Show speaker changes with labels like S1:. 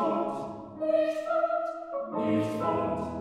S1: fort, nicht fort, nicht fort.